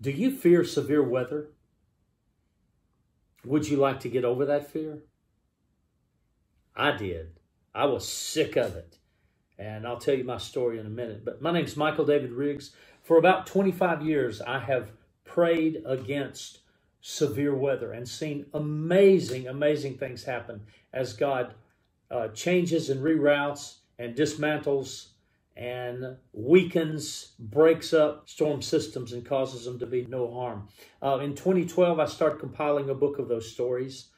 Do you fear severe weather? Would you like to get over that fear? I did. I was sick of it. And I'll tell you my story in a minute. But my name's Michael David Riggs. For about 25 years, I have prayed against severe weather and seen amazing, amazing things happen as God uh, changes and reroutes and dismantles and weakens, breaks up storm systems and causes them to be no harm. Uh, in 2012, I started compiling a book of those stories,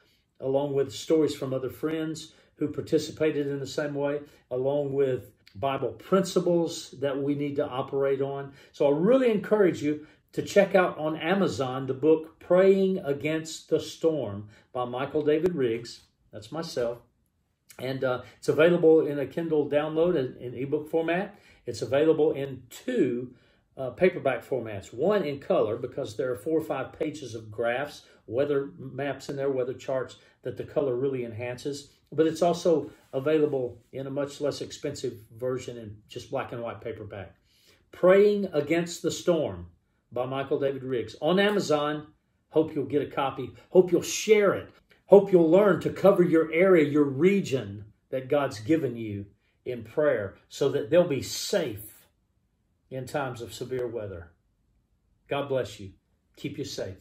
along with stories from other friends who participated in the same way, along with Bible principles that we need to operate on. So I really encourage you to check out on Amazon the book Praying Against the Storm by Michael David Riggs. That's myself. And uh, it's available in a Kindle download in, in ebook format. It's available in two uh, paperback formats. One in color because there are four or five pages of graphs, weather maps in there, weather charts that the color really enhances. But it's also available in a much less expensive version in just black and white paperback. Praying Against the Storm by Michael David Riggs on Amazon. Hope you'll get a copy. Hope you'll share it. Hope you'll learn to cover your area, your region that God's given you in prayer so that they'll be safe in times of severe weather. God bless you. Keep you safe.